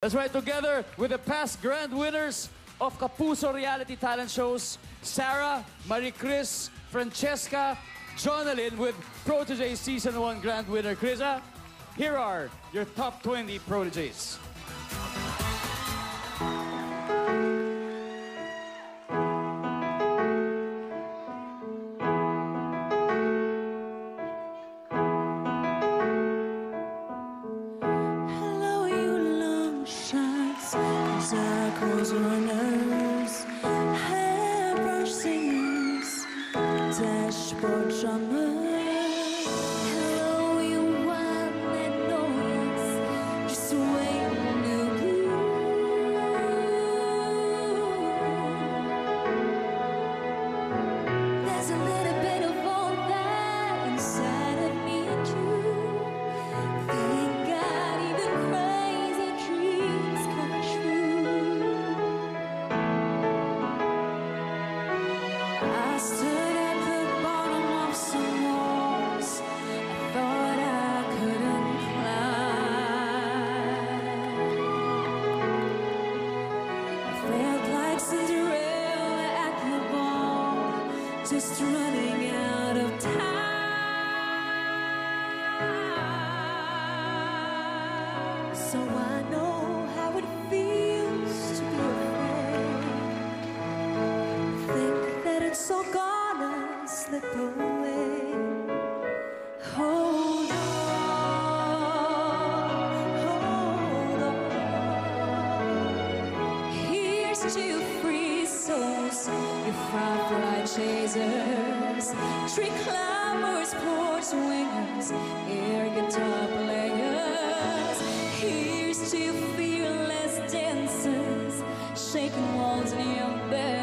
That's right, together with the past grand winners of Kapuso reality talent shows, Sarah, Marie Chris, Frencheska, Jonalyn with Protege Season 1 grand winner Krizza. Uh, here are your top 20 proteges. Circles runners, hairbrush singers, dashboard bloom. There's a little just running out of time. So I know So gonna slip away. Hold on, hold on. Here's to free souls, you firefly chasers, tree climbers, porch swingers, air guitar players. Here's to fearless dancers, shaking walls in your bed.